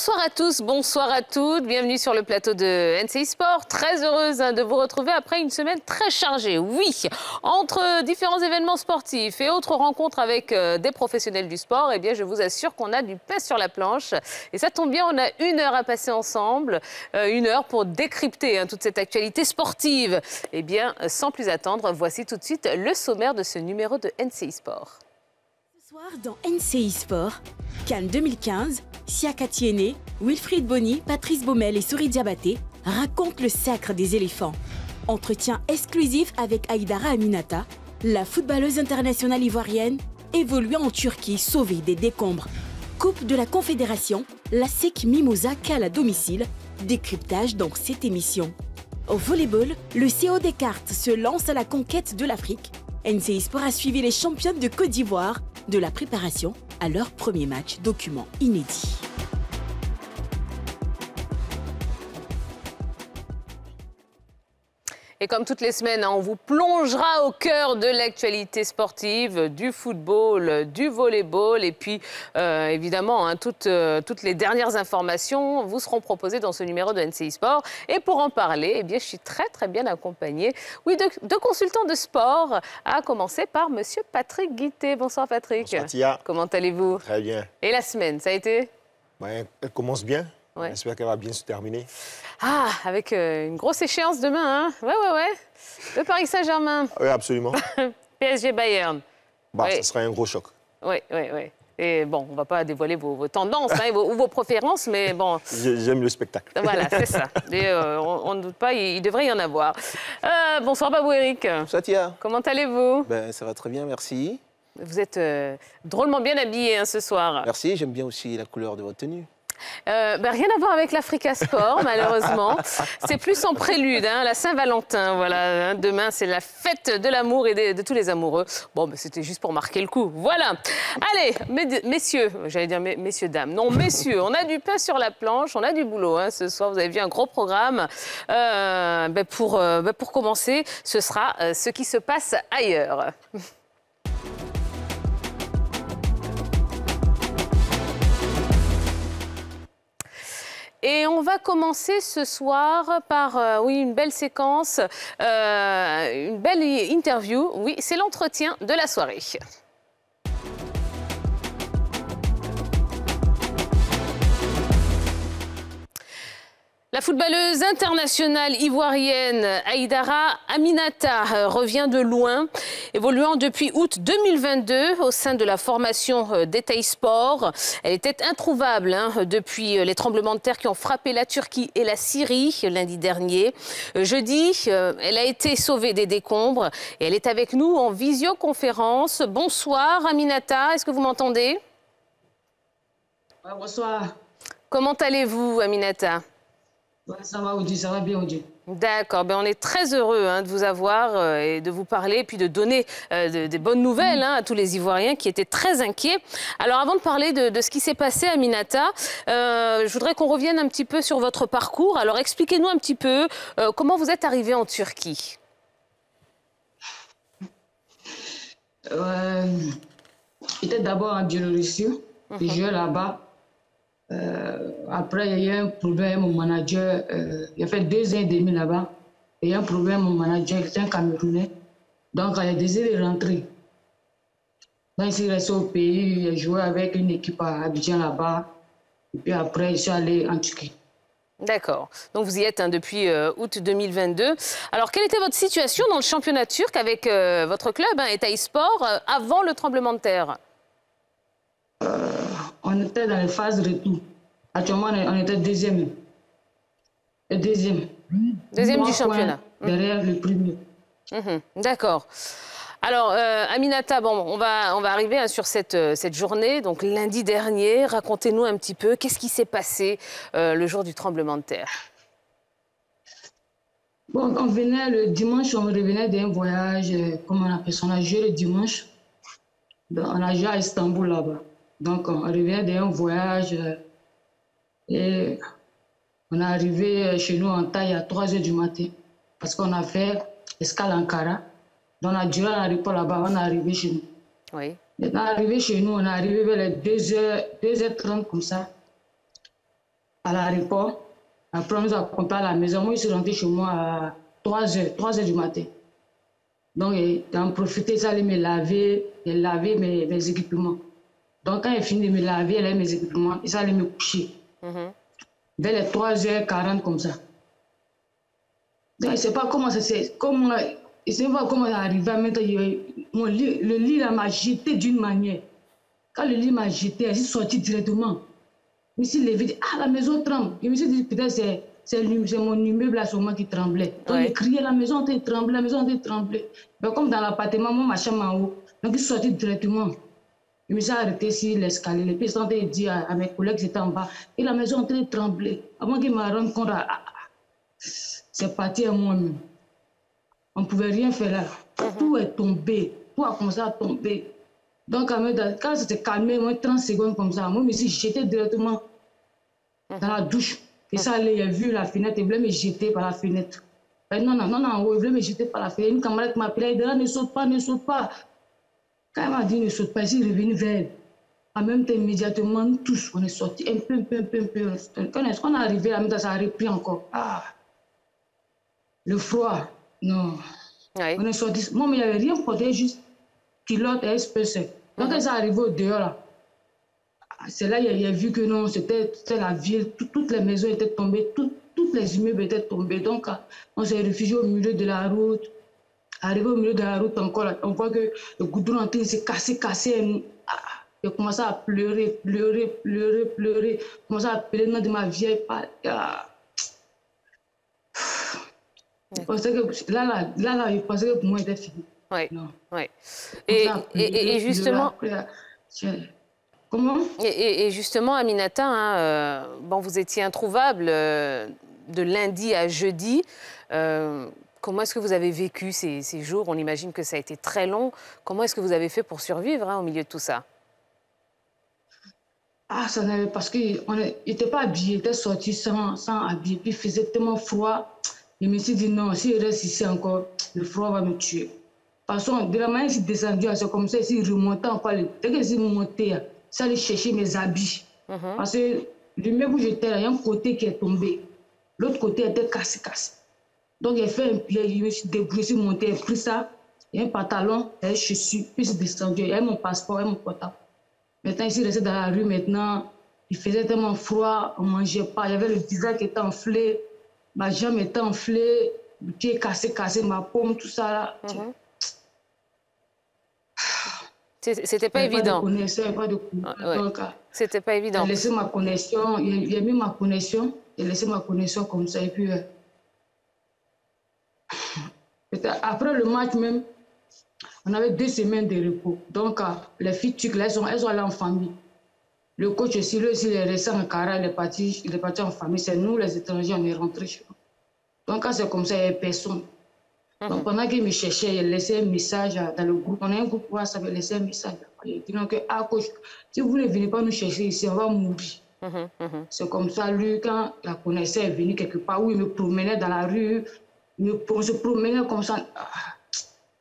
Bonsoir à tous, bonsoir à toutes. Bienvenue sur le plateau de NCI Sport. Très heureuse hein, de vous retrouver après une semaine très chargée. Oui, entre différents événements sportifs et autres rencontres avec euh, des professionnels du sport, eh bien, je vous assure qu'on a du pain sur la planche. Et ça tombe bien, on a une heure à passer ensemble, euh, une heure pour décrypter hein, toute cette actualité sportive. Eh bien, sans plus attendre, voici tout de suite le sommaire de ce numéro de NCI Sport. Soir dans NCI Sport, Cannes 2015, Siaka Tiene, Wilfried Bonny, Patrice Baumel et Souris Diabaté racontent le sacre des éléphants. Entretien exclusif avec Aïdara Aminata, la footballeuse internationale ivoirienne évoluant en Turquie sauvée des décombres. Coupe de la Confédération, la SEC Mimosa cale à domicile, décryptage dans cette émission. Au volleyball, le CO Descartes se lance à la conquête de l'Afrique. NCI Sport a suivi les championnes de Côte d'Ivoire de la préparation à leur premier match document inédit. Et comme toutes les semaines, hein, on vous plongera au cœur de l'actualité sportive, du football, du volleyball. Et puis, euh, évidemment, hein, toutes, euh, toutes, les dernières informations vous seront proposées dans ce numéro de NCI Sport. Et pour en parler, eh bien, je suis très, très bien accompagnée oui, de, consultants de sport, à commencer par Monsieur Patrick Guité. Bonsoir, Patrick. Bonsoir, Tia. Comment allez-vous? Très bien. Et la semaine, ça a été? Ouais, Elle commence bien. J'espère qu'elle va bien se terminer. Ah, avec euh, une grosse échéance demain, hein Ouais, ouais, ouais. Le Paris Saint-Germain. Oui, absolument. PSG Bayern. Bah, Ce sera un gros choc. Oui, oui, oui. Et bon, on ne va pas dévoiler vos, tendances hein, ou vos préférences, mais bon. J'aime le spectacle. Voilà, c'est ça. Et euh, on ne doute pas, il, devrait y en avoir. Euh, bonsoir, Babou Eric. Satia. Comment allez-vous? Ben, Ça va très bien, merci. Vous êtes drôlement bien habillé hein, ce soir. Merci, j'aime bien aussi la couleur de votre tenue. Euh, ben, rien à voir avec l'Africa Sport, malheureusement. C'est plus en prélude, hein, la Saint-Valentin. Voilà, hein. demain, c'est la fête de l'amour et de, tous les amoureux. Bon, ben, c'était juste pour marquer le coup. Voilà. Allez, messieurs, j'allais dire messieurs, dames. Non, messieurs, on a du pain sur la planche, on a du boulot. Hein, ce soir, vous avez vu un gros programme. Euh, ben, pour, euh, pour commencer, ce sera ce qui se passe ailleurs. Et on va commencer ce soir par euh, une belle séquence, euh, une belle interview. Oui, c'est l'entretien de la soirée. La footballeuse internationale ivoirienne Aïdara Aminata euh, revient de loin, évoluant depuis août 2022 au sein de la formation euh, d'Etaï Sport. Elle était introuvable hein, depuis euh, les tremblements de terre qui ont frappé la Turquie et la Syrie lundi dernier. Jeudi, elle a été sauvée des décombres et elle est avec nous en visioconférence. Bonsoir Aminata, est-ce que vous m'entendez? Bonsoir. Comment allez-vous Aminata? Ça va, Audi, ça va bien, Audi. D'accord, ben on est très heureux hein, de vous avoir euh, et de vous parler, et puis de donner euh, des bonnes nouvelles hein, à tous les Ivoiriens qui étaient très inquiets. Alors avant de parler de, ce qui s'est passé à Minata, euh, je voudrais qu'on revienne un petit peu sur votre parcours. Alors expliquez-nous un petit peu comment vous êtes arrivé en Turquie. J'étais d'abord en Biélorussie, mm -hmm. je là-bas. Euh, après, il y a eu un problème, mon manager, euh, il a fait deux ans et demi là-bas. Il y a eu un problème, mon manager, il était un Camerounais. Donc, il a décidé de rentrer. Donc, il s'est resté au pays, il a joué avec une équipe à Abidjan là-bas. Et puis après, il suis allé en Turquie. D'accord. Donc vous y êtes hein, depuis euh, août 2022. Alors quelle était votre situation dans le championnat turc avec votre club, hein, Etaï Sport, avant le tremblement de terre? On était dans les phases retour. Actuellement, on était deuxième. Deuxième. Deuxième du championnat. Derrière le premier. Mhm. D'accord. Alors, euh, Aminata, bon, on va, on va arriver hein, sur cette, euh, cette journée, donc lundi dernier. Racontez-nous un petit peu, qu'est-ce qui s'est passé euh, le jour du tremblement de terre? Bon, on venait le dimanche, on revenait d'un voyage, comment on appelle ça, on a joué le dimanche. On a joué à Istanbul là-bas. Donc, on revient d'un voyage euh, et on est arrivé chez nous en taille à 3 h du matin parce qu'on a fait escale Ankara. Donc, on a duré l'aéroport là-bas, on est arrivé chez nous. Oui. on est arrivé chez nous, on est arrivé vers les 2h, 2h30 comme ça. à l'aéroport. Après, on nous a compté à la maison. Moi, je suis rentrée chez moi à 3 heures, 3 heures du matin. Donc, j'en profité, ça allait me laver, et laver mes, mes, équipements. Donc, quand il fini de me laver, elle mes équipements, ça allait me coucher. Mm Vers les 3h40 comme ça. Donc, je ne sais pas comment ça s'est. Comment, je ne sais pas comment ça arrivé à mettre. Mon lit, le lit m'a jeté d'une manière. Quand le lit m'a jeté, elle est sortie directement. Je me suis levée, dit, ah, la maison tremble. Je me suis dit, peut-être c'est c'est mon immeuble à ce moment qui tremblait. Donc, ouais. il criait, la maison était tremblée, la maison était tremblée. Mais comme dans l'appartement, moi, ma chambre en haut. Donc, il sortit directement. Je me suis arrêté sur l'escalier. Les pistes ont dit à, à, mes collègues étaient en bas. Et la maison était tremblée. Avant qu'il me rende compte, ah, ah, ah, c'est parti à moi-même. On ne pouvait rien faire là. Mhm. Tout est tombé. Tout a commencé à tomber. Donc, quand c'était calmé, moins 30 secondes comme ça, moi, je me suis jeté directement dans la douche. Et ça il a vu la fenêtre, il voulait me jeter par la fenêtre. non, non, non, non, il voulait me jeter par la fenêtre. Une camarade m'a appelé, il dit, ne saute pas, ne saute pas. Quand elle m'a dit ne saute pas, est revenu vers elle. En même temps, immédiatement, nous tous, on est sortis un peu, un peu, un peu, un peu. Quand on est arrivé, la même ça a repris encore. Ah, le froid, non. On est sortis. Moi, mais il n'y avait rien porté, juste pilote et espèce. Donc, quand ça arrivé au dehors, là, c'est là qu'il a vu que non, c'était la ville, toutes les maisons étaient tombées, toutes les immeubles étaient tombés. Donc, on s'est réfugié au milieu de la route. Arrivé au milieu de la route encore, on voit que le goudron en train de se casser, casser. Ah, j'ai commencé à pleurer, pleurer, pleurer, pleurer. J'ai commencé à appeler le nom de ma vieille ah. que là, là, là, là, je pensais que pour moi, c'était fini. Oui. oui. Et, et, et, justement. Comment? Et, justement, Aminata, hein, euh, bon, vous étiez introuvable euh, de lundi à jeudi. Euh, comment est-ce que vous avez vécu ces, ces, jours? On imagine que ça a été très long. Comment est-ce que vous avez fait pour survivre hein, au milieu de tout ça? Ah, ça n'avait parce qu'il n'était pas habillé, il était sorti sans, sans habiller, puis il faisait tellement froid. Je me suis dit non, si je reste ici encore, le froid va me tuer. Parce que de la manière il descendu, c'est comme ça, s'il remontait encore, dès qu'il est monté, ça allait chercher mes habits. Mhm. Parce que l'immeuble où j'étais, il y a un côté qui est tombé. L'autre côté était cassé, cassé. Donc, j'ai fait un pied, je me suis débrouillé, je suis monté, j'ai pris ça, il a un pantalon, des chaussures, puis je suis descendu, il y a mon passeport, il a mon portable. Maintenant, ici, resté dans la rue, maintenant, il faisait tellement froid, on ne mangeait pas, il y avait le visage qui était enflé, ma jambe était enflée, le pied cassé, cassé, ma paume, tout ça là. Mhm. C'était pas évident. Pas de C'était pas évident. J'ai laissé ma connexion, j'ai mis ma connexion, j'ai laissé ma connexion comme ça. Et puis, euh, après le match même, on avait deux semaines de repos. Donc, euh, les filles elles sont, elles sont allées en famille. Le coach aussi, lui aussi, il est resté en Cara, il est parti, il est parti en famille. C'est nous, les étrangers, on est rentrés chez nous. Donc, c'est comme ça, il n'y a personne. Donc, mhm. pendant qu'il me cherchait, il laissait un message dans le groupe. On a un groupe ça veut laisser un message. Il dit que, ah, coach, si vous ne venez pas nous chercher ici, on va mourir. Mhm, mhm. C'est comme ça, lui, quand la connaissait, est venu quelque part où il me promenait dans la rue, on se promenait comme ça, ah,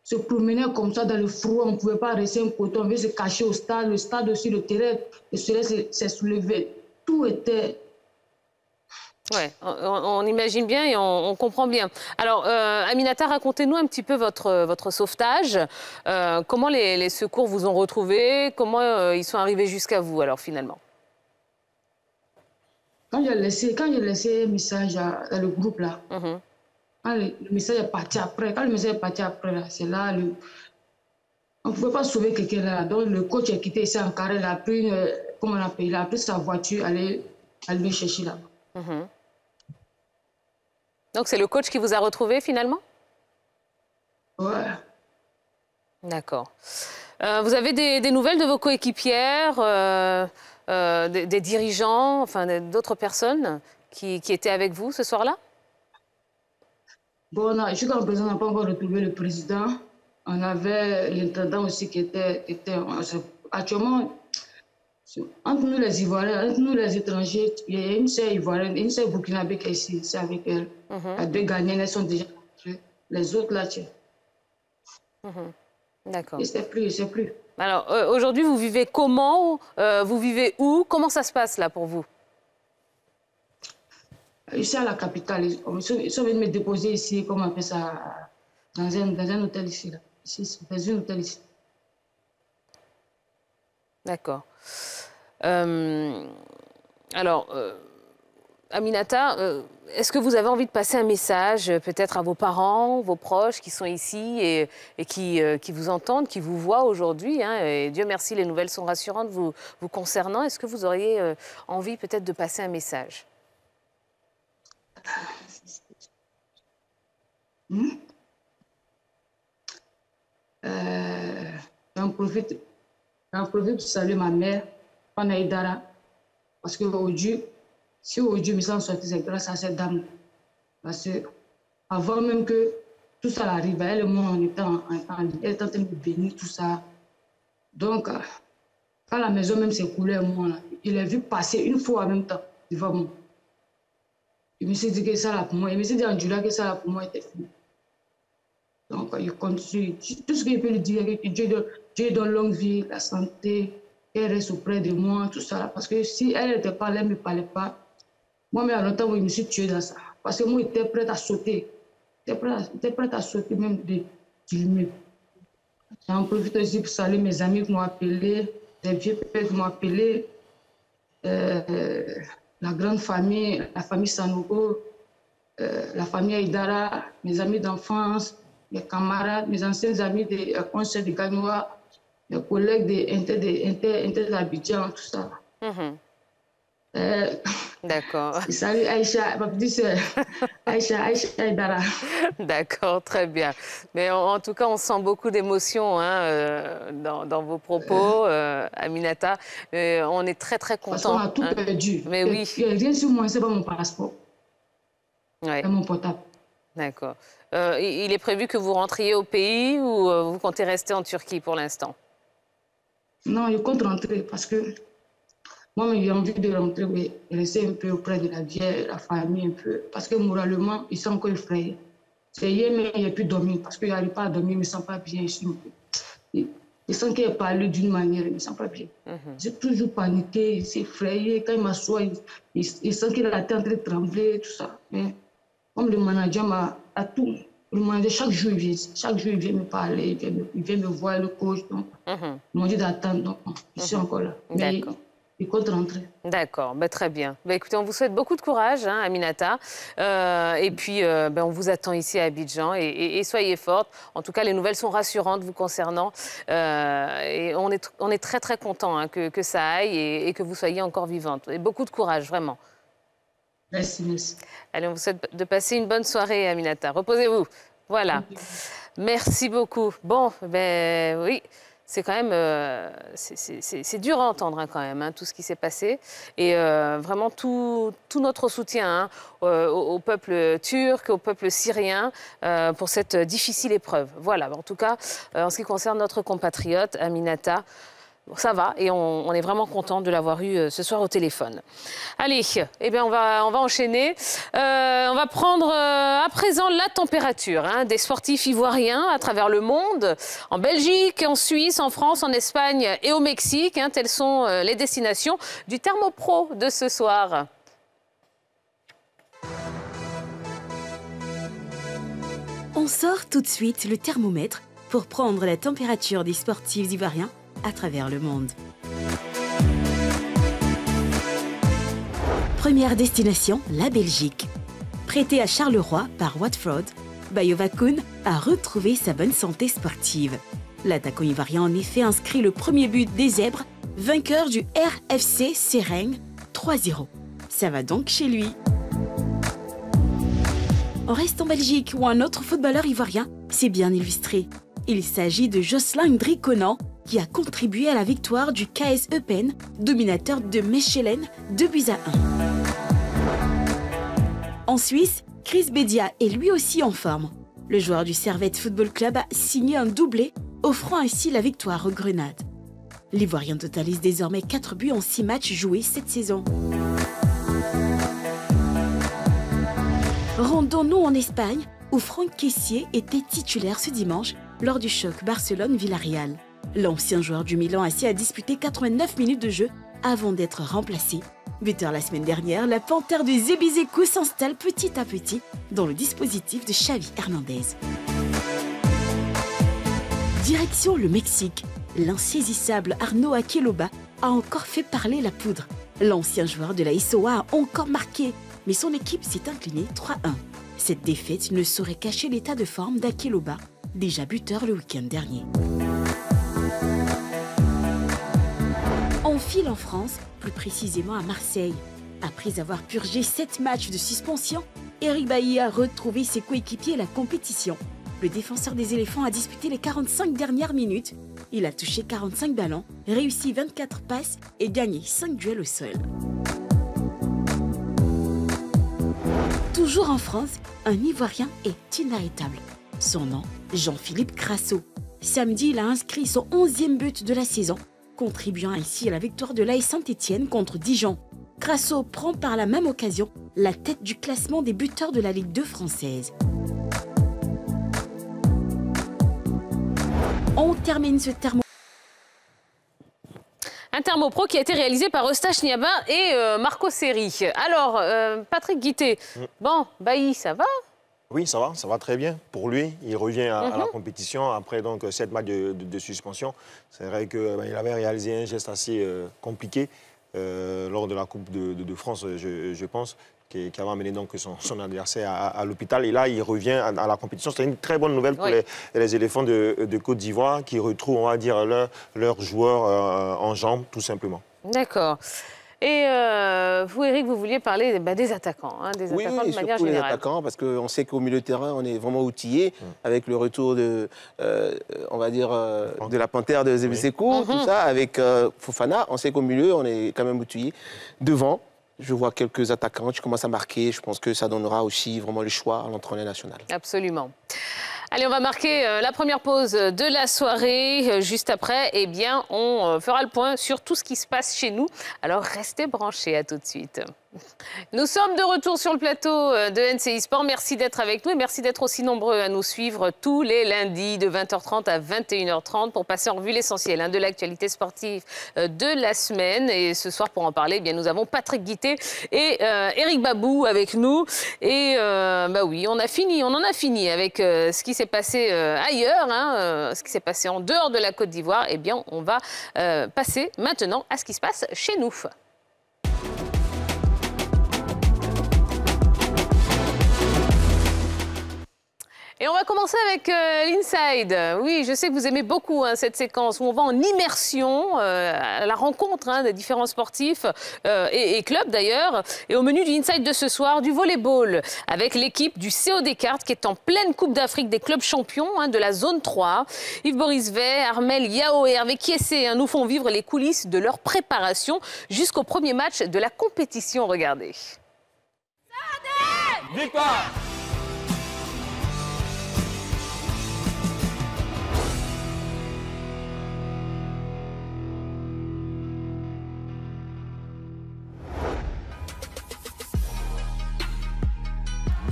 se promenait comme ça dans le froid, on ne pouvait pas rester un côté, on veut se cacher au stade, le stade aussi, le terrain, le soleil s'est soulevé. Tout était oui, on, imagine bien et on, comprend bien. Alors, euh, Aminata, racontez-nous un petit peu votre, votre sauvetage. Euh, comment les, secours vous ont retrouvé? Comment euh, ils sont arrivés jusqu'à vous, alors, finalement? Quand j'ai laissé, quand laissé un message dans le groupe, là, mhm. le, message est parti après, quand le message est parti après, c'est là, le, on ne pouvait pas sauver quelqu'un là. Donc, le coach a quitté ici en carré, il a pris, comment on appelle, il a pris sa voiture, aller, aller chercher là. Mhm. Donc c'est le coach qui vous a retrouvé finalement? Ouais. D'accord. Euh, vous avez des, nouvelles de vos coéquipières, euh, euh, des, dirigeants, enfin d'autres personnes qui, étaient avec vous ce soir-là? Bon, jusqu'à présent, on n'a pas encore retrouvé le président. On avait l'intendant aussi qui était, était actuellement entre nous les Ivoiriens, entre nous les étrangers, il y a une seule Ivoirienne, une seule Burkinabé qui est ici, c'est avec elle. Mhm. Les deux Ghanéennes, elles sont déjà rentrées. Les autres là, tiens. Mhm. D'accord. Je ne sais plus, je ne sais plus. Alors, euh, aujourd'hui, vous vivez comment euh, Vous vivez où? Comment ça se passe là pour vous? Ici à la capitale, ils sont venus me déposer ici, comment on appelle ça, dans un, dans un hôtel ici, là. un hôtel ici. D'accord. Euh, alors, euh, Aminata, euh, est-ce que vous avez envie de passer un message peut-être à vos parents, vos proches qui sont ici et, qui, qui, vous entendent, qui vous voient aujourd'hui hein, Et Dieu merci, les nouvelles sont rassurantes vous, vous concernant. Est-ce que vous auriez envie peut-être de passer un message? Hmm? J'en profite J'en profite pour saluer ma mère, Panaïdara, parce qu'aujourd'hui, si aujourd'hui me sens sorti, c'est grâce à cette dame. Parce que avant même que tout ça arrive, elle et moi, était en, elle était en train de bénir tout ça. Donc, quand la maison même s'est coulée, moi, il a vu passer une fois en même temps devant moi. Il me s'est dit que ça là pour moi, il me s'est dit en que ça là pour moi était fini. Donc, il continue. Tout ce qu'il peut lui dire, que Dieu, Dieu donne longue vie, la santé, qu'elle reste auprès de moi, tout ça. Parce que si elle n'était pas là, elle ne me parlait pas, moi, mais à longtemps, je me suis tué dans ça. Parce que moi, j'étais prête à sauter. J'étais prête, prête, à sauter même de, du mur. J'en profite aussi pour saluer mes amis qui m'ont appelé, les vieux pères qui m'ont appelé, euh, la grande famille, la famille Sanogo, euh, la famille Aïdara, mes amis d'enfance, mes camarades, mes anciens amis des euh, conseils de Gagnoua, mes collègues de Inter, Inter, d'Abidjan, tout ça. Mm-hmm. Euh, D'accord. Salut Aïcha, ma petite sœur. Aïcha, Aïcha Aïdara. D'accord, très bien. Mais en, tout cas, on sent beaucoup d'émotion hein, euh, dans, dans, vos propos, euh, Aminata. on est très, très contents. On a tout hein. perdu. Mais oui. Rien sur moi, c'est pas mon passeport. Ouais. C'est mon portable. D'accord. Euh, il est prévu que vous rentriez au pays ou euh, vous comptez rester en Turquie pour l'instant? Non, je compte rentrer parce que moi, j'ai envie de rentrer, mais rester un peu auprès de la vieille, la famille, un peu. Parce que moralement, ils sont encore effrayés. C'est hier, mais il a pu dormir parce qu'il n'arrive pas à dormir, il ne me sent pas bien ici. Il sent qu'il a parlé d'une manière, il ne me sent pas bien. Mhm. J'ai toujours paniqué, il s'est effrayé. Quand il m'assoit, il, il, sent qu'il a la tête en train de trembler, tout ça. Mais comme le manager m'a à tout, le manager, chaque jour, il vient, chaque jour, il vient me parler, il vient me, voir, le coach. Donc, mhm. il m'a dit d'attendre, donc je suis mhm. encore là. Il compte rentrer. D'accord, bah, très bien. Bah, écoutez, on vous souhaite beaucoup de courage, hein, Aminata. Euh, et puis, euh, bah, on vous attend ici à Abidjan. Et, soyez forte. En tout cas, les nouvelles sont rassurantes vous concernant. Euh, et on est, on est très, très content hein, que, que, ça aille et, et, que vous soyez encore vivante. Et beaucoup de courage, vraiment. Merci, merci. Allez, on vous souhaite de passer une bonne soirée, Aminata. Reposez-vous. Voilà. Merci beaucoup. Bon, ben oui c'est quand même euh, c'est dur à entendre hein, quand même hein, tout ce qui s'est passé et euh, vraiment tout, tout, notre soutien hein, au, au, peuple turc, au peuple syrien pour cette difficile épreuve. Voilà, en tout cas en ce qui concerne notre compatriote Aminata ça va et on, est vraiment content de l'avoir eu euh, ce soir au téléphone. Allez, eh bien on, va, on va enchaîner. Euh, on va prendre euh, à présent la température hein, des sportifs ivoiriens à travers le monde, en Belgique, en Suisse, en France, en Espagne et au Mexique. Hein, telles sont les destinations du Thermopro de ce soir. On sort tout de suite le thermomètre pour prendre la température des sportifs ivoiriens à travers le monde. Première destination, la Belgique. Prêté à Charleroi par Watford, Bayovakun a retrouvé sa bonne santé sportive. L'attaquant ivoirien en effet inscrit le premier but des Zèbres, vainqueur du RFC Sereng 3-0. Ça va donc chez lui. On reste en Belgique où un autre footballeur ivoirien s'est bien illustré. Il s'agit de Jocelyn Driconan, qui a contribué à la victoire du KS Eupen, dominateur de Mechelen, 2 buts à 1. En Suisse, Chris Bedia est lui aussi en forme. Le joueur du Servette Football Club a signé un doublé, offrant ainsi la victoire aux Grenades. L'Ivoirien totalise désormais 4 buts en 6 matchs joués cette saison. Rendons-nous en Espagne, où Franck Caissier était titulaire ce dimanche lors du choc Barcelone-Villarreal. L'ancien joueur du Milan a disputé 89 minutes de jeu avant d'être remplacé Buteur la semaine dernière, la panthère de Zebizeko s'installe petit à petit dans le dispositif de Xavi Hernandez. Direction le Mexique, l'insaisissable Arnaud Akeloba a encore fait parler la poudre. L'ancien joueur de la SOA a encore marqué, mais son équipe s'est inclinée 3-1. Cette défaite ne saurait cacher l'état de forme d'Akeloba, déjà buteur le week-end dernier. File en France, plus précisément à Marseille. Après avoir purgé 7 matchs de suspension, Eric Bailly a retrouvé ses coéquipiers à la compétition. Le défenseur des éléphants a disputé les 45 dernières minutes. Il a touché 45 ballons, réussi 24 passes et gagné 5 duels au sol. Toujours en France, un Ivoirien est inarrêtable. Son nom, Jean-Philippe Crasso. Samedi, il a inscrit son 11e but de la saison, contribuant ainsi à la victoire de l'AS Saint-Etienne contre Dijon. Crasso prend par la même occasion la tête du classement des buteurs de la Ligue 2 française. On termine ce thermo. Un thermopro qui a été réalisé par Eustache Niaba et euh, Marco Seri. Alors, euh, Patrick Guité, mm. bon, Bailly, ça va? Oui, ça va, ça va très bien. Pour lui, il revient à, la mhm. compétition après donc sept matchs de, suspension. C'est vrai qu'il ben, avait réalisé un geste assez euh, compliqué lors de la Coupe de, France, je pense qui, avait amené donc son, adversaire à, l'hôpital. Et là, il revient à, la compétition. C'est une très bonne nouvelle pour les, éléphants de, Côte d'Ivoire qui retrouvent, on va dire, leurs leur joueurs euh, en jambes, tout simplement. D'accord. Et euh, vous, Eric, vous vouliez parler bah, des attaquants, hein, des attaquants de manière générale. les attaquants, parce qu'on sait qu'au milieu de terrain, on est vraiment outillé mm. avec le retour de, euh, on va dire, de la panthère de Zebiseko, tout mm-hmm. ça, avec Fofana. On sait qu'au milieu, on est quand même outillé. Devant, je vois quelques attaquants, tu commences à marquer. Je pense que ça donnera aussi vraiment le choix à l'entraîneur national. Absolument. Allez, on va marquer euh, la première pause de la soirée. Euh, juste après, eh bien, on euh, fera le point sur tout ce qui se passe chez nous. Alors, restez branchés. À tout de suite. Nous sommes de retour sur le plateau euh, de NCI Sport. Merci d'être avec nous et merci d'être aussi nombreux à nous suivre tous les lundis de 20h30 à 21h30 pour passer en revue l'essentiel hein, de l'actualité sportive euh, de la semaine. Et ce soir, pour en parler, eh bien, nous avons Patrick Guité et euh, Eric Babou avec nous. Et bah oui, on a fini, on en a fini avec ce qui s'est passé ailleurs, hein, ce qui s'est passé en dehors de la Côte d'Ivoire. Eh bien, on va passer maintenant à ce qui se passe chez nous. Et on va commencer avec euh, l'Inside. Oui, je sais que vous aimez beaucoup hein, cette séquence où on va en immersion euh, à la rencontre hein, des différents sportifs euh, et, clubs d'ailleurs. Et au menu du Inside de ce soir, du volleyball avec l'équipe du CO Descartes qui est en pleine Coupe d'Afrique des clubs champions hein, de la zone 3. Yves-Boris Vey, Armel Yao et Hervé Kiessé nous font vivre les coulisses de leur préparation jusqu'au premier match de la compétition. Regardez. Victoire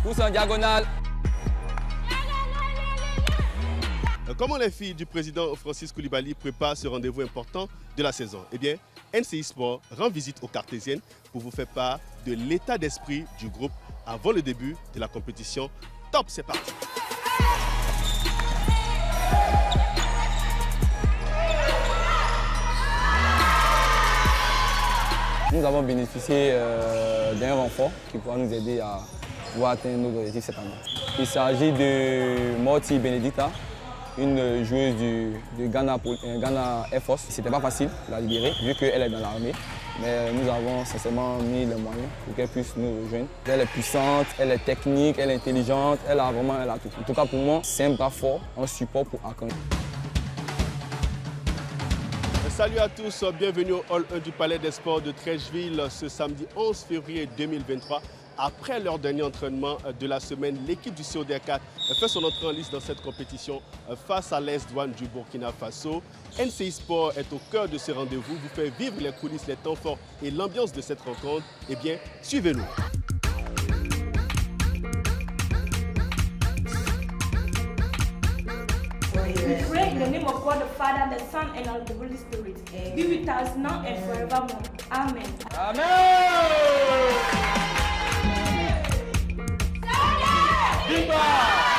en diagonale. Comment les filles du président Francis Koulibaly préparent ce rendez-vous important de la saison? Eh bien, NCI Sport rend visite aux Cartésiennes pour vous faire part de l'état d'esprit du groupe avant le début de la compétition. Top, c'est parti Nous avons bénéficié euh, d'un renfort qui pourra nous aider à pour atteindre cette année. Il s'agit de Morty Benedicta, une joueuse du, Ghana, euh, Ghana Air Force. C'était pas facile de la libérer vu qu'elle est dans l'armée. Mais nous avons sincèrement mis les moyens pour qu'elle puisse nous rejoindre. Elle est puissante, elle est technique, elle est intelligente, elle a vraiment elle a tout. En tout cas pour moi, c'est un bras fort, un support pour Akan. Salut à tous, bienvenue au Hall 1 du Palais des Sports de Trècheville ce samedi 11 février 2023. Après leur dernier entraînement de la semaine, l'équipe du COD4 fait son entrée en liste dans cette compétition face à l'Est Douane du Burkina Faso. NCI Sport est au cœur de ce rendez-vous, vous fait vivre les coulisses, les temps forts et l'ambiance de cette rencontre. Eh bien, suivez-nous. We pray in the name of God the Father, the Son, and the Holy Spirit. Be with us now and forevermore. Amen. Amen. Viva!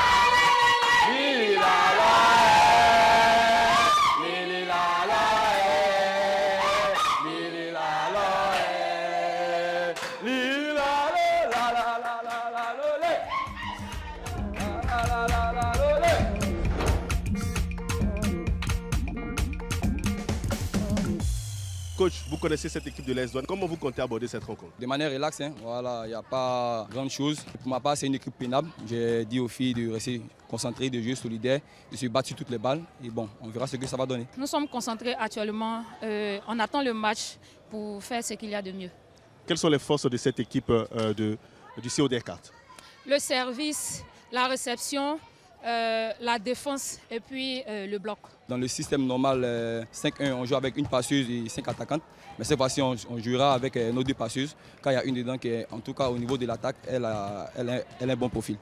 Coach, vous connaissez cette équipe de Douane. Comment vous comptez aborder cette rencontre? De manière relaxe, hein. voilà, il n'y a pas grande chose. Pour ma part, c'est une équipe pénable. J'ai dit aux filles de rester concentrées, de jouer solidaire, de se battre sur toutes les balles. Et bon, on verra ce que ça va donner. Nous sommes concentrés actuellement. Euh, on attend le match pour faire ce qu'il y a de mieux. Quelles sont les forces de cette équipe euh, de, du COD4 Le service, la réception, euh, la défense et puis euh, le bloc. Dans le système normal 5-1, on joue avec une passeuse et 5 attaquantes. Mais cette fois-ci, on, on, jouera avec nos deux passeuses. Car il y a une dedans qui, est, en tout cas au niveau de l'attaque, elle a, elle, elle a un bon profil.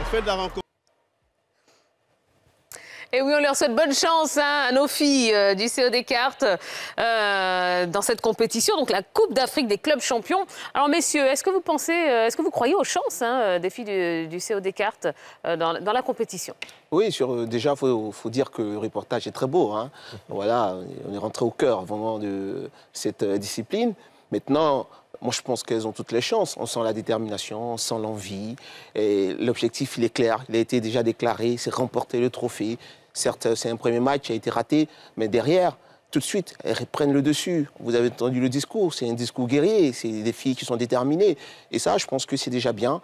En fait la rencontre. Et oui, on leur souhaite bonne chance hein, à nos filles euh, du COD Cartes euh, dans cette compétition, donc la Coupe d'Afrique des clubs champions. Alors messieurs, est-ce que vous pensez, euh, est-ce que vous croyez aux chances hein, des filles du, du COD Cartes euh, dans, dans, la compétition? Oui, sur, déjà, il faut, faut, dire que le reportage est très beau. Hein. Voilà, on est rentré au cœur vraiment de cette discipline. Maintenant, moi, je pense qu'elles ont toutes les chances. On sent la détermination, on sent l'envie. L'objectif, il est clair. Il a été déjà déclaré, c'est remporter le trophée. Certes, c'est un premier match qui a été raté, mais derrière, tout de suite, elles reprennent le dessus. Vous avez entendu le discours, c'est un discours guerrier, c'est des filles qui sont déterminées. Et ça, je pense que c'est déjà bien.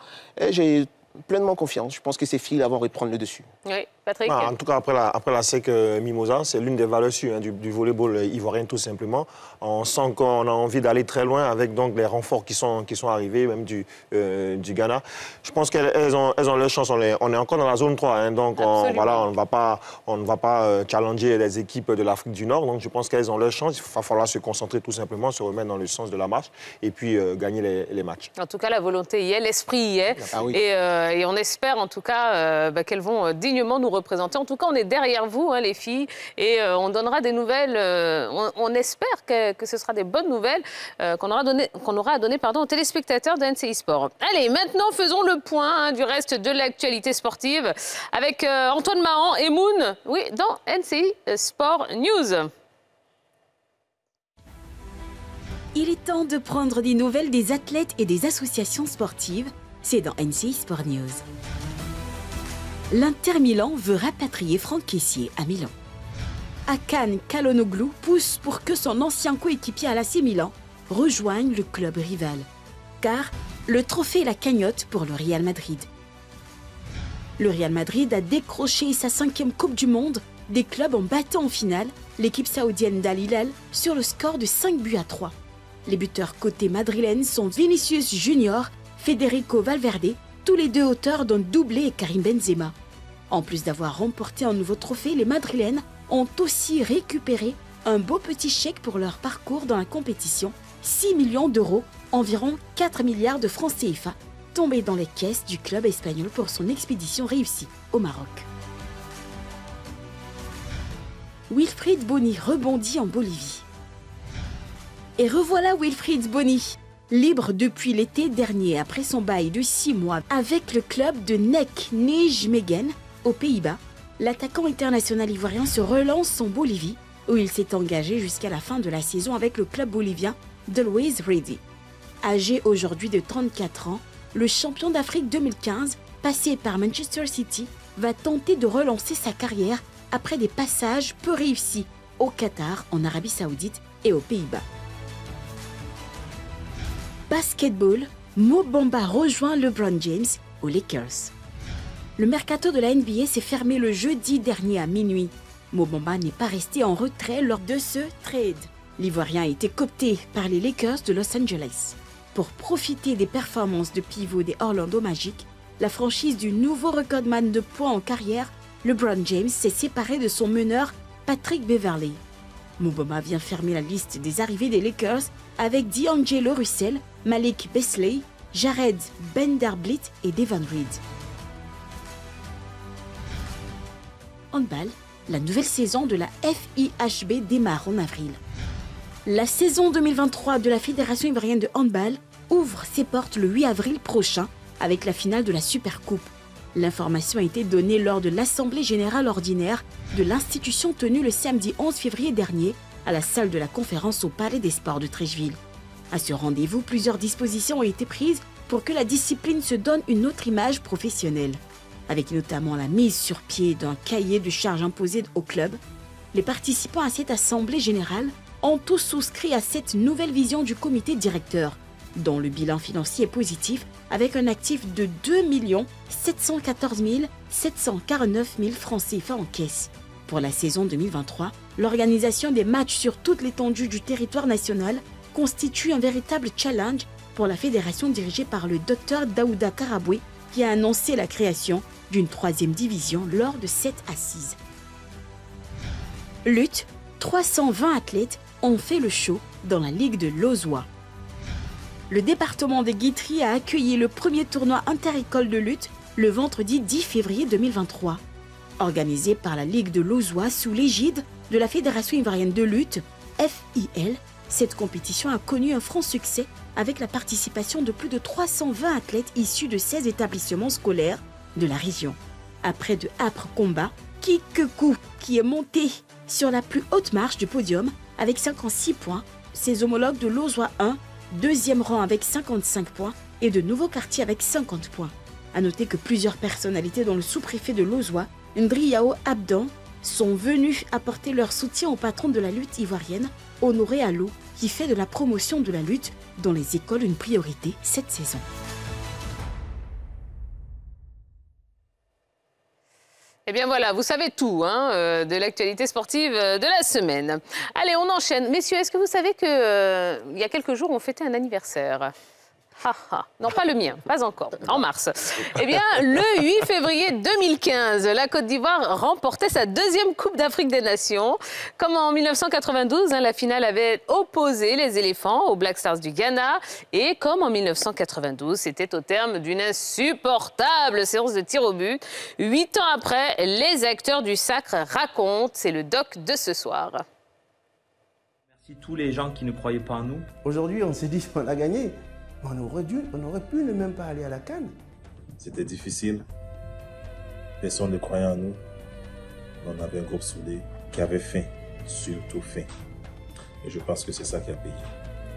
J'ai pleinement confiance. Je pense que ces filles vont reprendre le dessus. Oui, Patrick bah, En tout cas, après la, après la SEC euh, Mimosa, c'est l'une des valeurs sûres hein, du, du, volleyball ivoirien, tout simplement. On sent qu'on a envie d'aller très loin avec donc, les renforts qui sont, qui sont arrivés, même du, euh, du Ghana. Je pense qu'elles ont, elles ont leur chance. On est, on est encore dans la zone 3, hein, donc on, voilà, on ne va pas, on ne va pas euh, challenger les équipes de l'Afrique du Nord. Donc je pense qu'elles ont leur chance. Il va falloir se concentrer tout simplement, se remettre dans le sens de la marche et puis euh, gagner les, les, matchs. En tout cas, la volonté y est, l'esprit y est. Ah oui. et, et, on espère en tout cas bah, qu'elles vont dignement nous représenter. En tout cas, on est derrière vous, hein, les filles, et euh, on donnera des nouvelles. Euh, on, espère que, que, ce sera des bonnes nouvelles euh, qu'on aura, donné, aura à donner pardon, aux téléspectateurs de NCI Sport. Allez, maintenant, faisons le point hein, du reste de l'actualité sportive avec Antoine Mahan et Moon, oui, dans NCI Sport News. Il est temps de prendre des nouvelles des athlètes et des associations sportives. C'est dans NCI Sport News. L'Inter Milan veut rapatrier Franck Caissier à Milan. Cannes, Kalonoglu pousse pour que son ancien coéquipier à l'AC Milan rejoigne le club rival. Car le trophée est la cagnotte pour le Real Madrid. Le Real Madrid a décroché sa cinquième Coupe du Monde des clubs en battant en finale l'équipe saoudienne d'Al Hilal sur le score de 5 buts à 3. Les buteurs côté madrilène sont Vinicius Junior, Federico Valverde, tous les deux auteurs d'un doublé et Karim Benzema. En plus d'avoir remporté un nouveau trophée, les Madrilènes ont aussi récupéré un beau petit chèque pour leur parcours dans la compétition, 6 millions d'euros, environ 4 milliards de francs CFA, tombés dans les caisses du club espagnol pour son expédition réussie au Maroc. Wilfried Bonny rebondit en Bolivie. Et revoilà Wilfried Bonny, libre depuis l'été dernier après son bail de 6 mois avec le club de Nek Nijmegen aux Pays-Bas. L'attaquant international ivoirien se relance en Bolivie où il s'est engagé jusqu'à la fin de la saison avec le club bolivien de Louise Ready. Âgé aujourd'hui de 34 ans, le champion d'Afrique 2015, passé par Manchester City, va tenter de relancer sa carrière après des passages peu réussis au Qatar, en Arabie Saoudite et aux Pays-Bas. Basketball, Mo Bamba rejoint LeBron James aux Lakers. Le mercato de la NBA s'est fermé le jeudi dernier à minuit. Mo Bamba n'est pas resté en retrait lors de ce trade. L'Ivoirien a été coopté par les Lakers de Los Angeles. Pour profiter des performances de pivot des Orlando Magic, la franchise du nouveau recordman de points en carrière, LeBron James s'est séparé de son meneur Patrick Beverley. Mobama vient fermer la liste des arrivées des Lakers avec D'Angelo Russell, Malik Beasley, Jared Vanderbilt et Devon Reed. Handball, La nouvelle saison de la FIHB démarre en avril. La saison 2023 de la Fédération ivoirienne de handball ouvre ses portes le 8 avril prochain avec la finale de la Supercoupe. L'information a été donnée lors de l'Assemblée générale ordinaire de l'institution tenue le samedi 11 février dernier à la salle de la conférence au Palais des Sports de Trècheville. À ce rendez-vous, plusieurs dispositions ont été prises pour que la discipline se donne une autre image professionnelle, avec notamment la mise sur pied d'un cahier de charges imposé au club. Les participants à cette assemblée générale ont tous souscrit à cette nouvelle vision du comité directeur, dont le bilan financier est positif avec un actif de 2 714 749 000 francs CFA en caisse. Pour la saison 2023, l'organisation des matchs sur toute l'étendue du territoire national constitue un véritable challenge pour la fédération dirigée par le docteur Daouda Karaboué a annoncé la création d'une troisième division lors de cette assise. Lutte, 320 athlètes ont fait le show dans la Ligue de Lozois. Le département de Guitry a accueilli le premier tournoi interécole de lutte le vendredi 10 février 2023. Organisé par la Ligue de Lozois sous l'égide de la Fédération ivoirienne de lutte, FIL, cette compétition a connu un franc succès avec la participation de plus de 320 athlètes issus de 16 établissements scolaires de la région. Après de âpres combats, Kikekou, qui est monté sur la plus haute marche du podium, avec 56 points, ses homologues de Lozois 1, deuxième rang avec 55 points, et de Nouveau Quartier avec 50 points. A noter que plusieurs personnalités dont le sous-préfet de Lozois, Ndriao Abdan, sont venus apporter leur soutien au patron de la lutte ivoirienne, Honoré Allo, qui fait de la promotion de la lutte dans les écoles une priorité cette saison. Eh bien voilà, vous savez tout hein, euh, de l'actualité sportive euh, de la semaine. Allez, on enchaîne. Messieurs, est-ce que vous savez qu'il euh, y a quelques jours, on fêtait un anniversaire? Non, pas le mien, pas encore, en mars. Eh bien, le 8 février 2015, la Côte d'Ivoire remportait sa deuxième Coupe d'Afrique des Nations. Comme en 1992, hein, la finale avait opposé les éléphants aux Black Stars du Ghana. Et comme en 1992, c'était au terme d'une insupportable séance de tir au but. Huit ans après, les acteurs du sacre racontent. C'est le doc de ce soir. Merci tous les gens qui ne croyaient pas en nous. Aujourd'hui, on s'est dit qu'on a gagné. On aurait, dû, on aurait pu ne même pas aller à la Cannes. C'était difficile. Personne ne croyait en nous. On avait un groupe soudé qui avait faim, surtout faim. Et je pense que c'est ça qui a payé.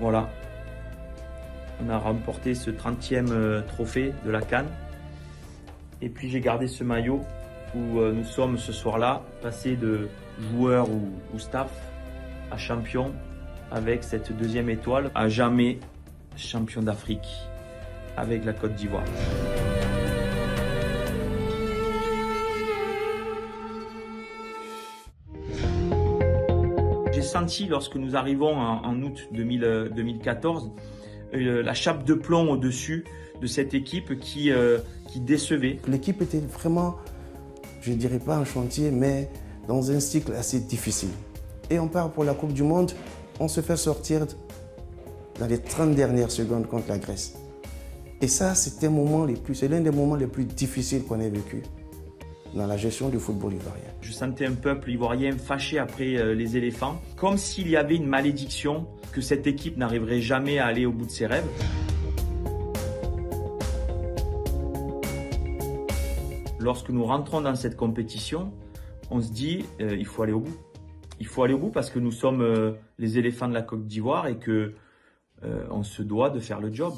Voilà. On a remporté ce 30e euh, trophée de la Cannes. Et puis j'ai gardé ce maillot où euh, nous sommes ce soir-là, passés de joueurs ou, ou staff à champion avec cette deuxième étoile. À jamais champion d'Afrique avec la Côte d'Ivoire. J'ai senti lorsque nous arrivons en, août 2014 euh, la chape de plomb au-dessus de cette équipe qui, euh, qui décevait. L'équipe était vraiment, je ne dirais pas un chantier, mais dans un cycle assez difficile. Et on part pour la Coupe du Monde, on se fait sortir dans les 30 dernières secondes contre la Grèce. Et ça, c'était l'un des moments les plus difficiles qu'on ait vécu dans la gestion du football ivoirien. Je sentais un peuple ivoirien fâché après euh, les éléphants, comme s'il y avait une malédiction que cette équipe n'arriverait jamais à aller au bout de ses rêves. Lorsque nous rentrons dans cette compétition, on se dit euh, il faut aller au bout. Il faut aller au bout parce que nous sommes euh, les éléphants de la Côte d'Ivoire et que euh, on se doit de faire le job.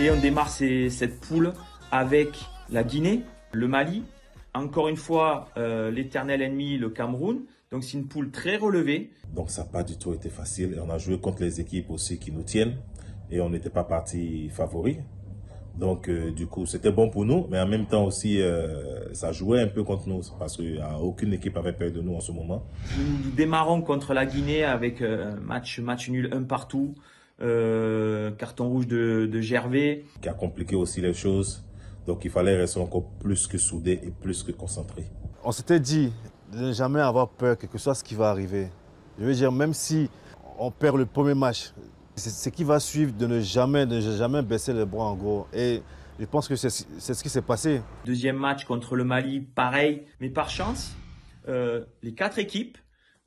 Et on démarre cette poule avec la Guinée, le Mali, encore une fois euh, l'éternel ennemi, le Cameroun. Donc c'est une poule très relevée. Donc ça n'a pas du tout été facile. Et on a joué contre les équipes aussi qui nous tiennent. Et on n'était pas parti favori. Donc, euh, du coup, c'était bon pour nous, mais en même temps aussi, euh, ça jouait un peu contre nous parce qu'aucune équipe avait peur de nous en ce moment. Nous démarrons contre la Guinée avec un euh, match, match nul un partout, carton rouge de, de Gervais. Qui a compliqué aussi les choses. Donc, il fallait rester encore plus que soudé et plus que concentré. On s'était dit de ne jamais avoir peur, quel que soit ce qui va arriver. Je veux dire, même si on perd le premier match, c'est ce qui va suivre de ne jamais, baisser les bras en gros. Et Je pense que c'est ce qui s'est passé. Deuxième match contre le Mali, pareil, mais par chance, euh, les quatre équipes,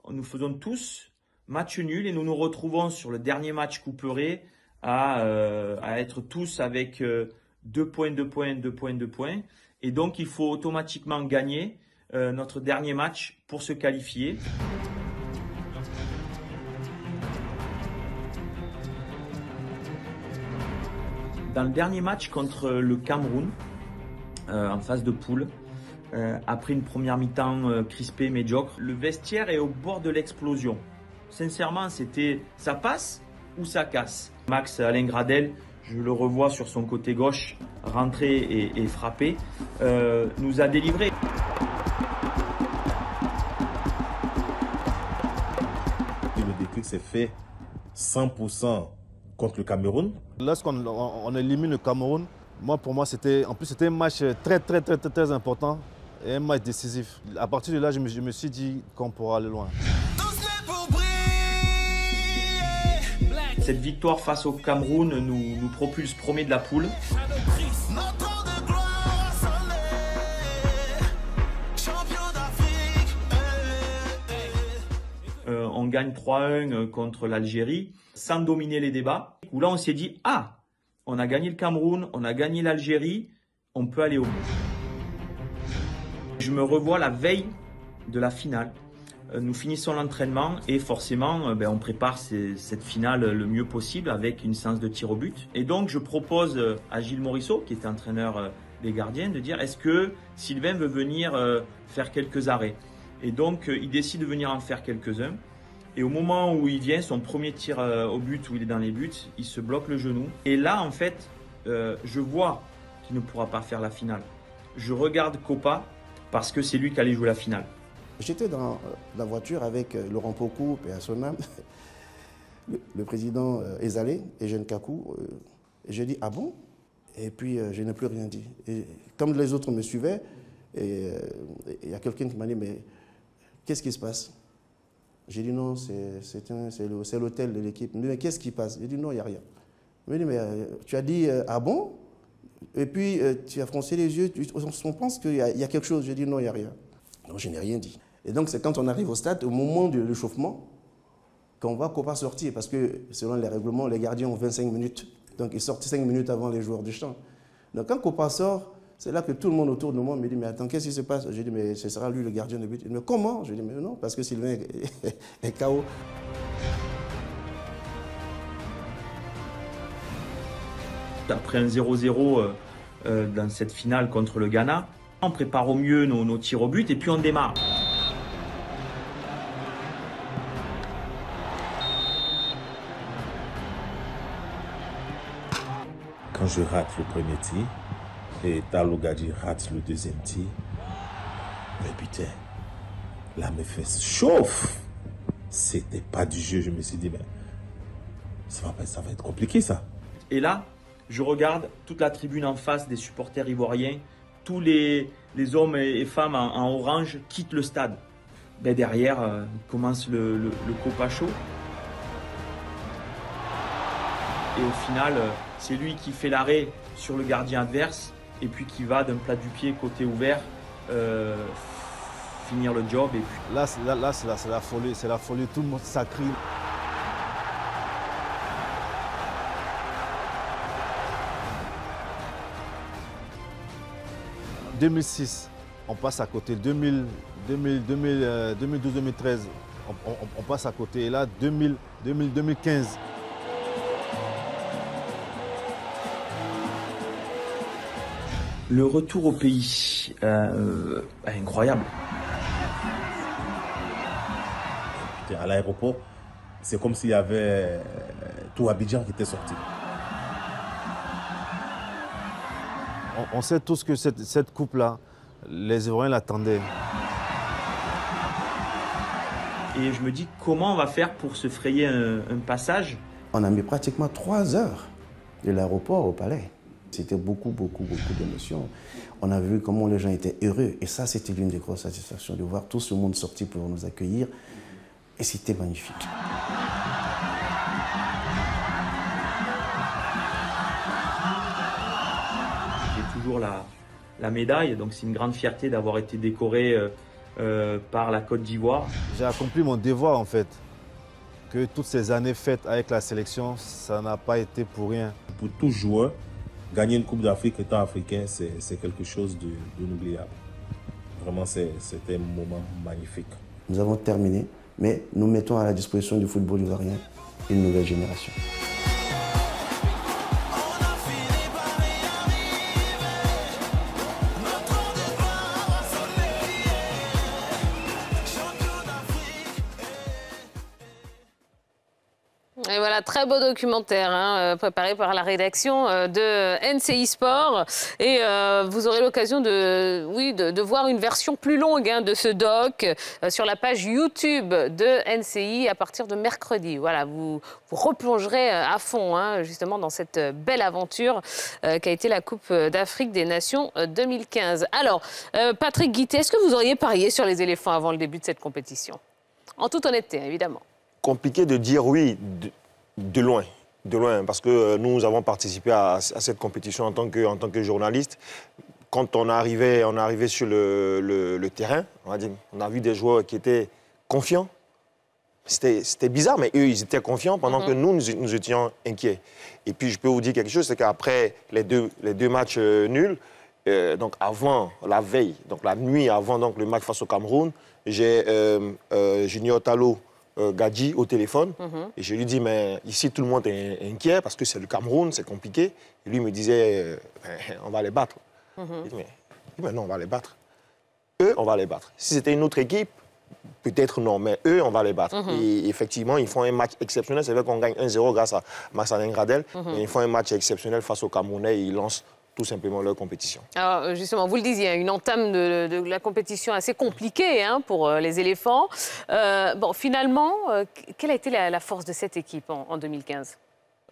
nous faisons tous match nul et nous nous retrouvons sur le dernier match couperé à, euh, être tous avec euh, deux points, deux points, deux points, deux points. Et donc il faut automatiquement gagner notre dernier match pour se qualifier. Dans le dernier match contre le Cameroun, euh, en phase de poule, euh, après une première mi-temps euh, crispée, médiocre, le vestiaire est au bord de l'explosion. Sincèrement, c'était ça passe ou ça casse? Max Alain Gradel, je le revois sur son côté gauche, rentrer et, et frapper, nous a délivré. Le déclic s'est fait 100% contre le Cameroun. Lorsqu'on on, élimine le Cameroun, moi pour moi c'était en plus c'était un match très très très très, important et un match décisif. À partir de là, je me, je me suis dit qu'on pourra aller loin. Cette victoire face au Cameroun nous, nous propulse premier de la poule. On gagne 3-1 euh, contre l'Algérie sans dominer les débats. Où là, on s'est dit, ah, on a gagné le Cameroun, on a gagné l'Algérie, on peut aller au bout. Je me revois la veille de la finale. Euh, nous finissons l'entraînement et forcément, ben, on prépare cette finale le mieux possible avec une séance de tir au but. Et donc, je propose à Gilles Morisseau, qui était entraîneur des gardiens, de dire est-ce que Sylvain veut venir faire quelques arrêts? Et donc, euh, il décide de venir en faire quelques-uns. Et au moment où il vient, son premier tir euh, au but, où il est dans les buts, il se bloque le genou. Et là, en fait, euh, je vois qu'il ne pourra pas faire la finale. Je regarde Copa parce que c'est lui qui allait jouer la finale. J'étais dans la voiture avec Laurent Pocou, et le président Ezalé et Jeanne Kakou. Et j'ai dit, ah bon? Et puis, je n'ai plus rien dit. Et comme les autres me suivaient, il y a quelqu'un qui m'a dit, mais Qu'est-ce qui se passe? J'ai dit non, c'est l'hôtel de l'équipe. Mais qu'est-ce qui passe? J'ai dit non, il n'y a rien. Il dit, mais euh, tu as dit, euh, ah bon? Et puis euh, tu as froncé les yeux, on pense qu'il y, a quelque chose. J'ai dit non, il n'y a rien. Non, je n'ai rien dit. Et donc c'est quand on arrive au stade, au moment de l'échauffement, qu'on voit qu'on sortir. Parce que selon les règlements, les gardiens ont 25 minutes. Donc ils sortent 5 minutes avant les joueurs du champ. Donc quand Copa sort, c'est là que tout le monde autour de moi me dit, mais attends, qu'est-ce qui se passe? J'ai dit, mais ce sera lui le gardien de but. Il me dit, mais comment? J'ai dit, mais non, parce que Sylvain est, KO. Après un 0-0 euh, euh, dans cette finale contre le Ghana, on prépare au mieux nos, nos tirs au but et puis on démarre. Quand je rate le premier tir, et Talo Gadji rate le deuxième tir. Mais putain, là, mes fesses chauffent. C'était pas du jeu. Je me suis dit, ben, ça va, ça va être compliqué ça. Et là, je regarde toute la tribune en face des supporters ivoiriens. Tous les, les hommes et femmes en, orange quittent le stade. Ben derrière euh, commence le, le, le Copa Show. Et au final, euh, c'est lui qui fait l'arrêt sur le gardien adverse et puis qui va d'un plat du pied côté ouvert euh, finir le job. Et puis... Là, là, c'est la, folie, c'est la folie, tout le monde s'accrie. « 2006, on passe à côté. 2000, 2000, 2012-2013, on, on, on, passe à côté. Et là, 2000, 2000, 2015, Le retour au pays, euh, incroyable. À l'aéroport, c'est comme s'il y avait euh, tout Abidjan qui était sorti. On, sait tous que cette, coupe-là, les Ivoiriens l'attendaient. Et je me dis, comment on va faire pour se frayer un passage? On a mis pratiquement trois heures de l'aéroport au palais. C'était beaucoup, beaucoup, beaucoup d'émotions. On a vu comment les gens étaient heureux. Et ça, c'était l'une des grosses satisfactions de voir tout ce monde sortir pour nous accueillir. Et c'était magnifique. toujours la, la médaille. Donc c'est une grande fierté d'avoir été décoré par la Côte d'Ivoire. J'ai accompli mon devoir en fait. Que toutes ces années faites avec la sélection, ça n'a pas été pour rien. Pour tout joueur, gagner une Coupe d'Afrique étant africain, c'est quelque chose d'inoubliable. Vraiment, c'était un moment magnifique. Nous avons terminé, mais nous mettons à la disposition du football ivoirien une nouvelle génération. Voilà, très beau documentaire hein, euh, préparé par la rédaction euh, de NCI Sport. Et euh, vous aurez l'occasion de, oui, de, voir une version plus longue hein, de ce doc sur la page YouTube de NCI à partir de mercredi. Voilà, vous, vous replongerez à fond hein, justement dans cette belle aventure qui a été la Coupe d'Afrique des Nations 2015. Alors, Patrick Guité, est-ce que vous auriez parié sur les éléphants avant le début de cette compétition? En toute honnêteté, évidemment compliqué de dire oui de, loin. De loin, parce que euh, nous avons participé à, cette compétition en tant, que, en tant que journaliste. Quand on arrivait, on arrivait sur le, terrain, on a, dit, on a vu des joueurs qui étaient confiants. C'était bizarre, mais eux, ils étaient confiants pendant que mhm. nous, nous, étions inquiets. Et puis, je peux vous dire quelque chose, c'est qu'après les deux, les deux matchs euh, nuls, euh, donc avant la veille, donc la nuit avant donc, le match face au Cameroun, j'ai Junior Talo, euh, Gadji au téléphone. Mhm. Et je lui dis, mais ici, tout le monde est inquiet parce que c'est le Cameroun, c'est compliqué. Et lui me disait, euh, ben, on va les battre. Mhm. dit, mais, non, on va les battre. Eux, on va les battre. Si c'était une autre équipe, peut-être non, mais eux, on va les battre. Mhm. Et effectivement, ils font un match exceptionnel. C'est vrai qu'on gagne 1-0 grâce à Max Gradel, mais ils font un match exceptionnel face aux Camerounais et ils lancent tout simplement leur compétition. Alors euh, justement, vous le disiez, une entame de, la compétition assez compliquée hein, pour euh, les éléphants. Euh, bon, finalement, quelle a été la, force de cette équipe en, 2015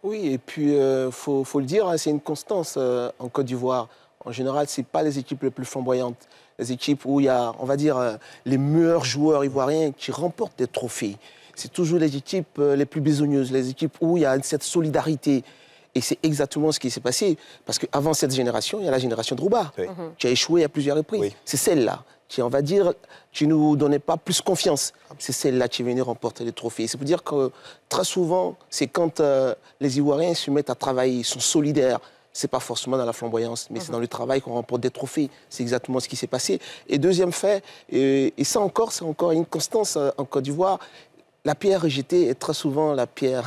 Oui, et puis il faut, le dire, hein, c'est une constance en Côte d'Ivoire. En général, ce pas les équipes les plus flamboyantes. Les équipes où il y a, on va dire, les meilleurs joueurs ivoiriens qui remportent des trophées. C'est toujours les équipes les plus besogneuses, les équipes où il y a cette solidarité, et c'est exactement ce qui s'est passé. Parce qu'avant cette génération, il y a la génération de Rouba, mhm. qui a échoué à plusieurs reprises. C'est celle-là qui, on va dire, qui ne nous donnait pas plus confiance. C'est celle-là qui est venue remporter les trophées. C'est pour dire que très souvent, c'est quand euh, les Ivoiriens se mettent à travailler, ils sont solidaires. C'est pas forcément dans la flamboyance, mais c'est mhm. dans le travail qu'on remporte des trophées. C'est exactement ce qui s'est passé. Et deuxième fait, et, et ça encore, c'est encore une constance euh, en Côte d'Ivoire, la pierre rejetée est très souvent la pierre,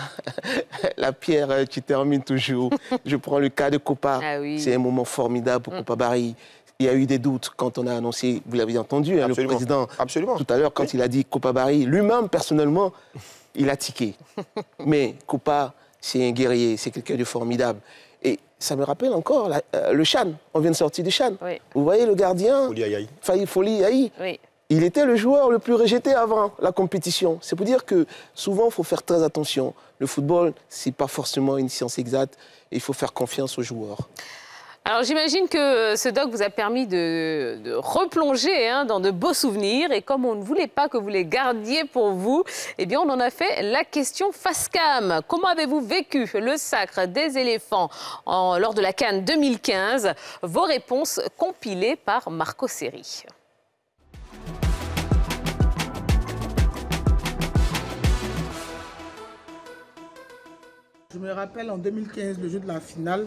la pierre qui termine toujours. Je prends le cas de Copa. Ah C'est un moment formidable pour mm. Copa Barry. Il y a eu des doutes quand on a annoncé, vous l'avez entendu, hein, le président, Absolument. tout à l'heure, quand il a dit Copa Barry, lui-même, personnellement, il a tiqué. Mais Copa, c'est un guerrier, c'est quelqu'un de formidable. Et ça me rappelle encore euh, le Chan. On vient de sortir du Chan. Vous voyez le gardien? Folie Aïe. Folie Aïe. Oui il était le joueur le plus rejeté avant la compétition. C'est pour dire que souvent, il faut faire très attention. Le football, ce n'est pas forcément une science exacte. il faut faire confiance aux joueurs. Alors j'imagine que ce doc vous a permis de, replonger hein, dans de beaux souvenirs et comme on ne voulait pas que vous les gardiez pour vous, eh bien on en a fait la question face cam. Comment avez-vous vécu le sacre des éléphants lors de la Cannes 2015 Vos réponses compilées par Marco Seri. Je me rappelle en 2015, le jour de la finale,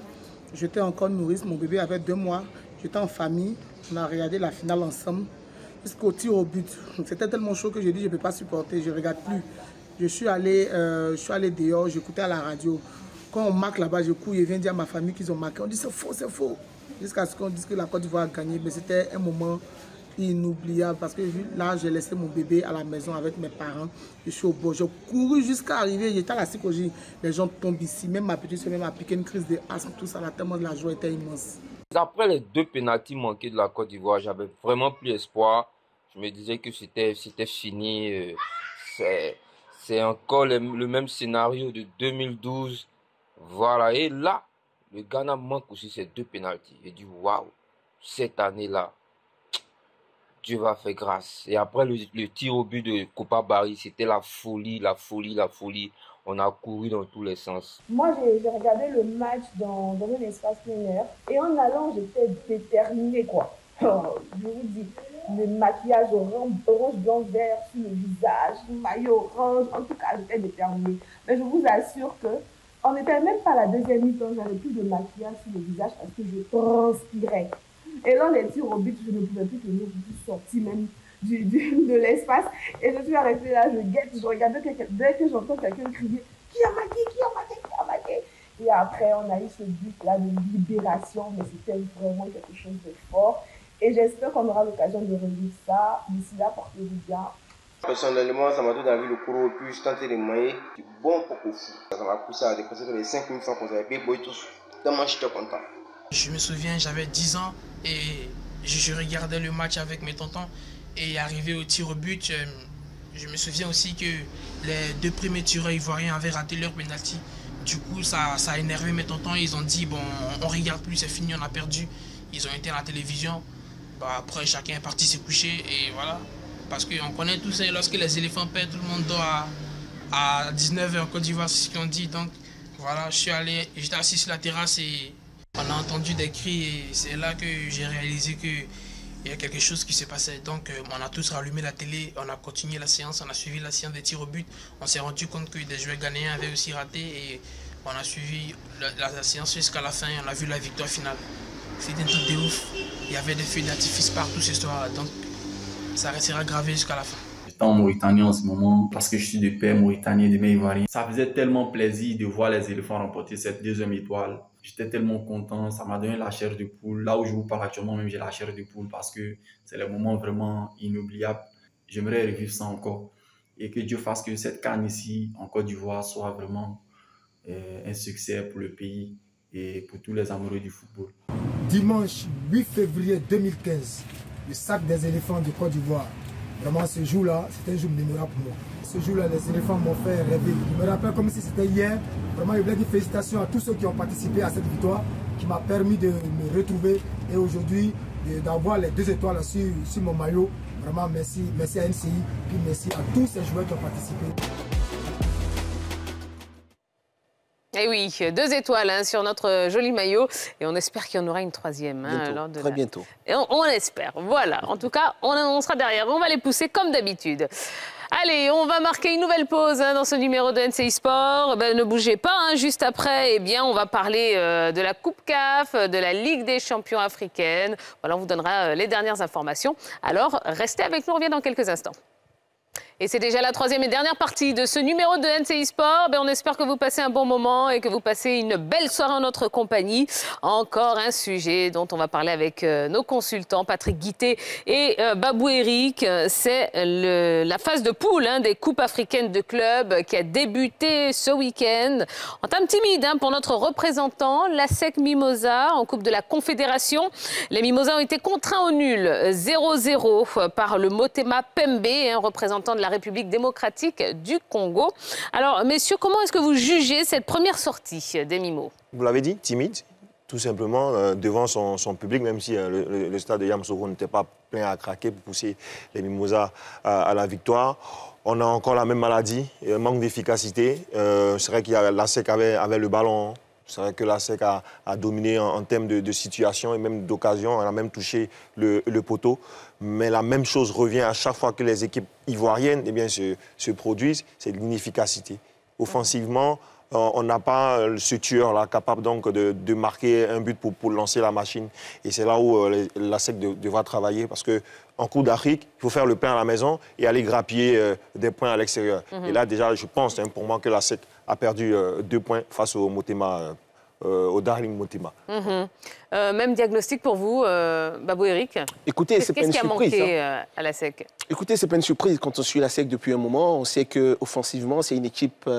j'étais encore nourrice, mon bébé avait deux mois, j'étais en famille, on a regardé la finale ensemble jusqu'au tir au but. C'était tellement chaud que j'ai dit je ne peux pas supporter, je ne regarde plus. Je suis allé, euh, je suis allé dehors, j'écoutais à la radio. Quand on marque là-bas, je cours, je viens dire à ma famille qu'ils ont marqué. On dit c'est faux, c'est faux. Jusqu'à ce qu'on dise que la Côte d'Ivoire a gagné. Mais c'était un moment inoubliable parce que là, j'ai laissé mon bébé à la maison avec mes parents. Je suis au bord. J'ai couru jusqu'à arriver. J'étais à la psychologie. Les gens tombent ici. Même ma petite soeur m'a piqué une crise de asthme, tout ça. Là, tellement la joie était immense. Après les deux pénalties manqués de la Côte d'Ivoire, j'avais vraiment plus espoir. Je me disais que c'était fini. Euh, c'est encore le, même scénario de 2012. Voilà. Et là, le Ghana manque aussi ces deux pénalties. J'ai dit, waouh, cette année-là, Dieu va faire grâce. Et après le, tir au but de Copa Barry, c'était la folie, la folie, la folie. on a couru dans tous les sens. Moi, j'ai regardé le match dans, un espace lunaire et en allant, j'étais déterminée, quoi. Je vous dis, le maquillage orange, blanc, vert sur le visage, maillot orange, en tout cas, j'étais déterminée. Mais je vous assure que on n'était même pas la deuxième mi-temps, j'avais plus de maquillage sur le visage parce que je transpirais. Et là, les tirs au but, je ne pouvais plus tenir, je suis sortie même du, du, de l'espace et je suis arrêtée là, je guette, je regardais quelqu'un, dès que j'entends quelqu'un crier Qui a marqué Qui a marqué Qui a marqué Et après, on a eu ce but-là de libération, mais c'était vraiment quelque chose de fort. Et j'espère qu'on aura l'occasion de revivre ça. D'ici là, portez-vous bien. Personnellement, ça m'a donné envie de courir au plus, tenter les moyens du bon pour fou. Ça m'a poussé à dépenser les 5 000 francs qu'on avait payé pour tous. Tellement j'étais content. Je me souviens, j'avais 10 ans et je regardais le match avec mes tontons. Et arrivé au tir au but, euh, je me souviens aussi que les deux premiers tireurs ivoiriens avaient raté leur penalty. Du coup, ça, ça a énervé mes tontons. Ils ont dit, bon, on regarde plus, c'est fini, on a perdu. Ils ont été à la télévision. Bah, après, chacun est parti se coucher et voilà. Parce qu'on connaît tout ça, lorsque les éléphants perdent, tout le monde dort à, à 19h en Côte d'Ivoire, c'est ce qu'on dit. Donc voilà, je suis allé, j'étais assis sur la terrasse et on a entendu des cris et c'est là que j'ai réalisé qu'il y a quelque chose qui s'est passé. Donc euh, on a tous rallumé la télé, on a continué la séance, on a suivi la séance des tirs au but. On s'est rendu compte que des joueurs ghanéens avaient aussi raté et on a suivi la, séance jusqu'à la fin et on a vu la victoire finale. C'était un truc de ouf. Il y avait des feux d'artifice partout ce soir. Donc ça restera gravé jusqu'à la fin. En Mauritanie en ce moment parce que je suis de père mauritanien, de ivoirien. Ça faisait tellement plaisir de voir les éléphants remporter cette deuxième étoile. J'étais tellement content, ça m'a donné la chair de poule. Là où je vous parle actuellement, même j'ai la chair de poule parce que c'est le moment vraiment inoubliable. J'aimerais revivre ça encore. Et que Dieu fasse que cette canne ici, en Côte d'Ivoire, soit vraiment euh, un succès pour le pays et pour tous les amoureux du football. Dimanche 8 février 2015, le sac des éléphants de Côte d'Ivoire. Vraiment, ce jour-là, c'était un jour mémorable pour moi. Ce jour-là, les éléphants m'ont fait rêver. Je me rappelle comme si c'était hier. Vraiment, je voulais dire félicitations à tous ceux qui ont participé à cette victoire qui m'a permis de me retrouver et aujourd'hui d'avoir les deux étoiles sur, sur mon maillot. Vraiment, merci, merci à NCI, puis merci à tous ces joueurs qui ont participé. Eh oui, deux étoiles hein, sur notre joli maillot. Et on espère qu'il y en aura une troisième. Hein, très bientôt. Et on, espère. Voilà. En tout cas, on, sera derrière. On va les pousser comme d'habitude. Allez, on va marquer une nouvelle pause hein, dans ce numéro de NCI Sport. Ben, ne bougez pas, juste après, eh bien, on va parler euh, de la Coupe CAF, de la Ligue des champions africaine. Voilà, on vous donnera euh, les dernières informations. Alors, restez avec nous, on revient dans quelques instants. Et c'est déjà la troisième et dernière partie de ce numéro de NCI Sport. Ben, on espère que vous passez un bon moment et que vous passez une belle soirée en notre compagnie. Encore un sujet dont on va parler avec euh, nos consultants, Patrick Guité et euh, Babou Eric. C'est la phase de poule hein, des Coupes africaines de clubs qui a débuté ce week-end. En temps timide hein, pour notre représentant, la SEC Mimosa, en Coupe de la Confédération. Les Mimosas ont été contraints au nul 0-0 par le Motema Pembe, un représentant de la République démocratique du Congo. Alors, messieurs, comment est-ce que vous jugez cette première sortie des Mimos? Vous l'avez dit, timide, tout simplement, euh, devant son, public, même si euh, le, stade de Yamsogo n'était pas plein à craquer pour pousser les Mimosas à, la victoire. On a encore la même maladie, manque d'efficacité. Euh, c'est vrai qu'il y a la SEC avait, avait le ballon c'est vrai que la SEC a, dominé en, termes de, situation et même d'occasion. Elle a même touché le, poteau. Mais la même chose revient à chaque fois que les équipes ivoiriennes eh bien, se, produisent, c'est l'inefficacité. Offensivement, on n'a pas ce tueur-là capable donc de, marquer un but pour, lancer la machine. Et c'est là où euh, la SEC devra travailler parce que en Coupe d'Afrique, il faut faire le pain à la maison et aller grappiller euh, des points à l'extérieur. Mhm. Et là, déjà, je pense hein, pour moi que la SEC a perdu euh, deux points face au Motema. Euh, au Darling Motema. Mhm. même diagnostic pour vous, Babou Eric Écoutez, c'est pas une surprise. Qu'est-ce qui a manqué hein. à la SEC? Écoutez, c'est pas une surprise. Quand on suit la SEC depuis un moment, on sait qu'offensivement, c'est une équipe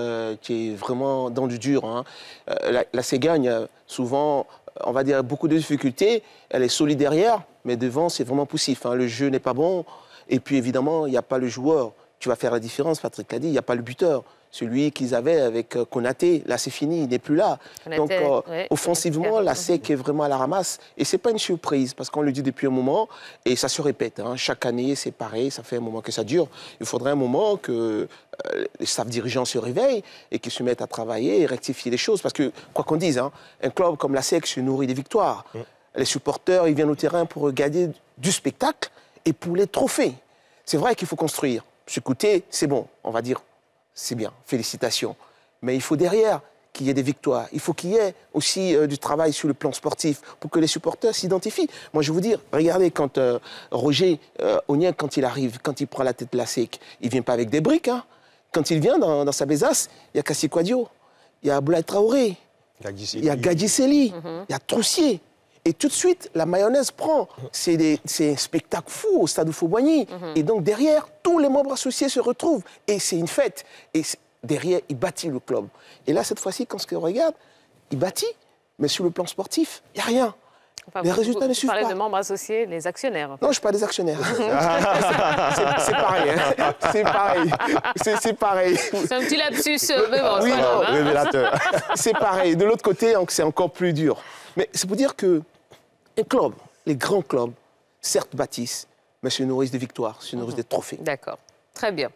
qui est vraiment dans du dur. Hein. la, la SEC gagne souvent on va dire, beaucoup de difficultés. Elle est solide derrière, mais devant, c'est vraiment poussif. Hein. Le jeu n'est pas bon. Et puis, évidemment, il n'y a pas le joueur tu vas faire la différence, Patrick l'a dit, il n'y a pas le buteur. Celui qu'ils avaient avec euh, Konaté, là c'est fini, il n'est plus là. Konaté, Donc euh, ouais, offensivement, la SEC est vraiment à la ramasse. Et ce n'est pas une surprise, parce qu'on le dit depuis un moment, et ça se répète. hein. Chaque année, c'est pareil, ça fait un moment que ça dure. Il faudrait un moment que euh, les staff dirigeants se réveillent et qu'ils se mettent à travailler et rectifier les choses. Parce que, quoi qu'on dise, hein, un club comme la SEC se nourrit des victoires. Les supporters, ils viennent au terrain pour regarder du spectacle et pour les trophées. C'est vrai qu'il faut construire. Ce côté, c'est bon, on va dire, c'est bien, félicitations. Mais il faut derrière qu'il y ait des victoires. Il faut qu'il y ait aussi euh, du travail sur le plan sportif pour que les supporters s'identifient. Moi, je vais vous dire, regardez, quand euh, Roger euh, Ognien, quand il arrive, quand il prend la tête de la SEC, il vient pas avec des briques. hein. Quand il vient dans, dans sa besace, il y a Kassi Kouadio, il y a Aboulaye Traoré, il y a Gadji Seli, il y a Troussier. Et tout de suite, la mayonnaise prend. C'est un spectacle fou au stade de Fauboigny. Et donc derrière, tous les membres associés se retrouvent. Et c'est une fête. Et derrière, il bâtit le club. Et là, cette fois-ci, quand on regarde, il bâtit. Mais sur le plan sportif, il n'y a rien. Enfin, les vous- résultats vous ne suivent parlez pas. de membres associés, les actionnaires. Non, je ne suis pas des actionnaires. c'est pareil. hein. C'est pareil. C'est- pareil. C'est un petit lapsus, euh, mais bon, Oui, non, hein. révélateur. C'est pareil. De l'autre côté, c'est encore plus dur. Mais c'est pour dire que un club, les grands clubs, certes bâtissent, mais se nourrissent de victoires, se nourrissent des trophées. D'accord. Très bien.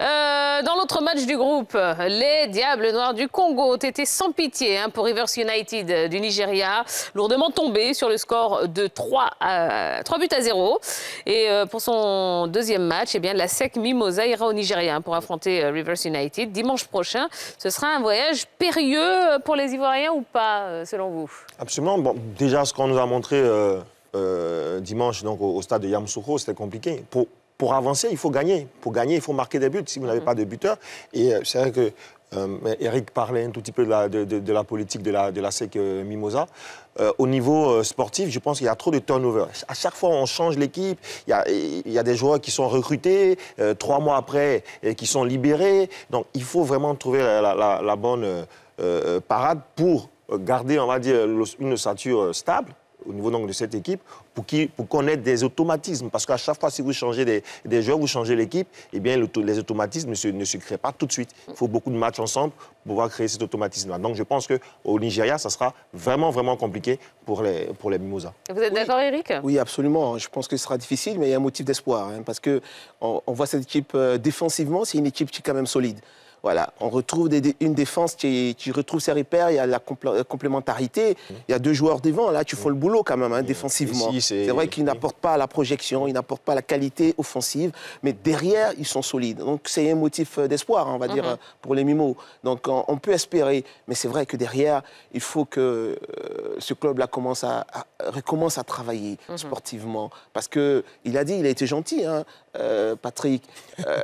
Euh, dans l'autre match du groupe, les Diables Noirs du Congo ont été sans pitié hein, pour Rivers United du Nigeria, lourdement tombé sur le score de 3, à, 3 buts à 0. Et euh, pour son deuxième match, eh bien, la SEC Mimosa ira au Nigeria hein, pour affronter euh, Rivers United dimanche prochain. Ce sera un voyage périlleux pour les Ivoiriens ou pas, selon vous? Absolument. Bon, déjà, ce qu'on nous a montré dimanche donc, au, au stade de Yamoussoukro, c'était compliqué. Pour, pour avancer, il faut gagner. Pour gagner, il faut marquer des buts si vous n'avez pas de buteur. Et euh, c'est vrai que euh, Eric parlait un tout petit peu de la, politique de la, de SEC euh, Mimosa. Au niveau sportif, je pense qu'il y a trop de turnover. À chaque fois, on change l'équipe. Il y a, des joueurs qui sont recrutés, trois mois après, et qui sont libérés. Donc, il faut vraiment trouver la, bonne parade pour garder, on va dire, une ossature euh, stable au niveau donc, de cette équipe pour qu'on ait des automatismes. Parce qu'à chaque fois, si vous changez des, des joueurs, vous changez l'équipe, eh bien, les automatismes ne se, ne se créent pas tout de suite. Il faut beaucoup de matchs ensemble pour pouvoir créer cet automatisme-là. Donc, je pense qu'au Nigeria, ça sera vraiment, vraiment compliqué pour les, pour les Mimosas. Vous êtes d'accord, Eric? Oui, absolument. Je pense que ce sera difficile, mais il y a un motif d'espoir. hein, parce que on, on voit cette équipe euh, défensivement, c'est une équipe qui est quand même solide. Voilà, on retrouve des- des- une défense qui, qui retrouve ses repères, il y a la complé- complémentarité, il y a deux joueurs devant, là tu fais le boulot quand même, hein, défensivement. Ici, c'est- C'est vrai qu'ils n'apportent pas la projection, ils n'apportent pas la qualité offensive, mais derrière, ils sont solides. Donc c'est un motif d'espoir, on va dire, Mhm. euh, pour les Mimos. Donc on, on peut espérer, mais c'est vrai que derrière, il faut que euh, ce club-là commence à, à- recommence à travailler Mhm. sportivement. Parce qu'il a dit, il a été gentil, hein, euh, Patrick. Euh,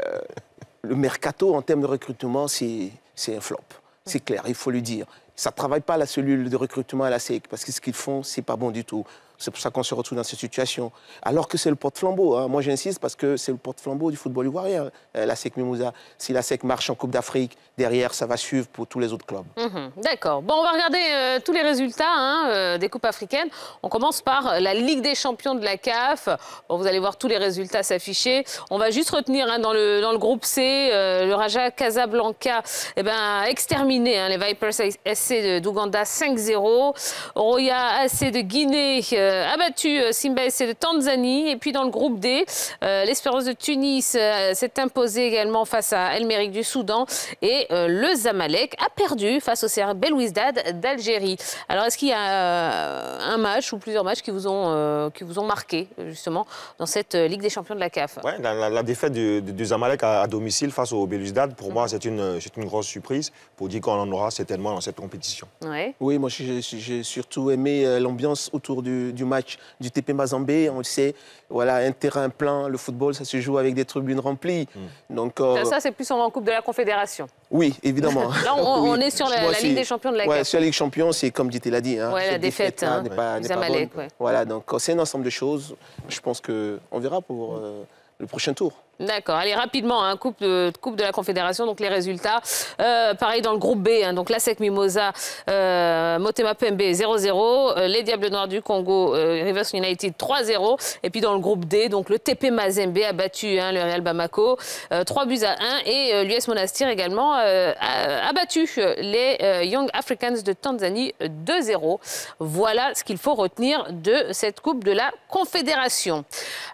le mercato, en termes de recrutement, c'est un flop. C'est clair, il faut le dire. Ça ne travaille pas la cellule de recrutement à la SEC, parce que ce qu'ils font, c'est pas bon du tout. C'est pour ça qu'on se retrouve dans cette situation. Alors que c'est le porte-flambeau. hein. Moi, j'insiste parce que c'est le porte-flambeau du football ivoirien, euh, la SEC Mimouza. Si la SEC marche en Coupe d'Afrique, derrière, ça va suivre pour tous les autres clubs. Mhm, D'accord. Bon, on va regarder euh, tous les résultats hein, euh, des coupes africaines. On commence par la Ligue des champions de la CAF. Vous allez voir tous les résultats s'afficher. On va juste retenir hein, dans, le, dans le groupe C, le Raja Casablanca eh ben, exterminé les Vipers SC d'Ouganda 5-0. Roya AC de Guinée euh, a battu euh, Simba SC de Tanzanie. Et puis dans le groupe D, euh, l'Espérance de Tunis euh, s'est imposée également face à El du Soudan. Et euh, le Zamalek a perdu face au CR Belouizdad d'Algérie. Alors est-ce qu'il y a euh, un match ou plusieurs matchs qui vous ont, euh, qui vous ont marqué justement dans cette euh, Ligue des champions de la CAF Ouais, la, la- la défaite du, du- du Zamalek à, à domicile face au Belouizdad, pour moi, c'est une, c'est une grosse surprise pour dire qu'on en aura certainement dans cette compétition. Ouais. Oui, moi j'ai surtout aimé l'ambiance autour du, du match du TP Mazambé. On le sait, voilà, un terrain plein, le football, ça se joue avec des tribunes remplies. Donc, euh, Ça, ça, c'est plus en Coupe de la Confédération. oui, évidemment. Là, on- Oui. on est sur la- Moi, la Ligue des champions de la ouais, sur la Ligue des champions, c'est comme dit l'a dit. Hein, Ouais, la défaite, défaite-là hein, n'est pas, du n'est pas Zamalek, bonne. ouais. Voilà, donc c'est un ensemble de choses. Je pense qu'on verra pour euh, le prochain tour. D'accord. Allez, rapidement, hein, coupe, de, coupe de la Confédération, donc les résultats. Euh, pareil dans le groupe B, hein, donc l'ASEC Mimosa, euh, Motema PMB 0-0, les Diables Noirs du Congo, Rivers United 3-0. Et puis dans le groupe D, le TP Mazembe a battu hein, le Real Bamako 3 buts à 1. Et l'US Monastir également a, battu les Young Africans de Tanzanie 2-0. Voilà ce qu'il faut retenir de cette coupe de la Confédération.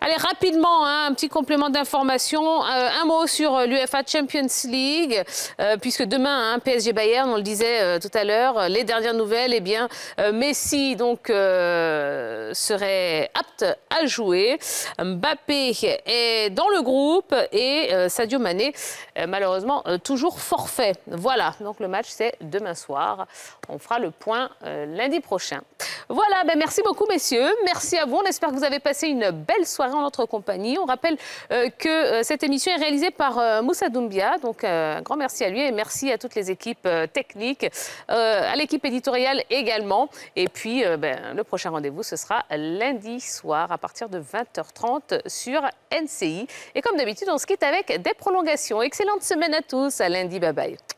Allez, rapidement, un petit complément d'information. Euh, un mot sur euh, l'UFA Champions League, euh, puisque demain, hein, PSG Bayern, on le disait tout à l'heure, les dernières nouvelles, eh bien, Messi donc serait apte à jouer. Mbappé est dans le groupe et Sadio Mané, malheureusement, toujours forfait. Voilà, donc le match, c'est demain soir. On fera le point lundi prochain. Voilà, ben merci beaucoup, messieurs. Merci à vous. On espère que vous avez passé une belle soirée en notre compagnie. On rappelle que euh, cette émission est réalisée par euh, Moussa Doumbia. Donc, euh, un grand merci à lui et merci à toutes les équipes techniques, à l'équipe éditoriale également. Et puis, ben, le prochain rendez-vous, ce sera lundi soir à partir de 20h30 sur NCI. Et comme d'habitude, on se quitte avec des prolongations. Excellente semaine à tous. À lundi. Bye bye.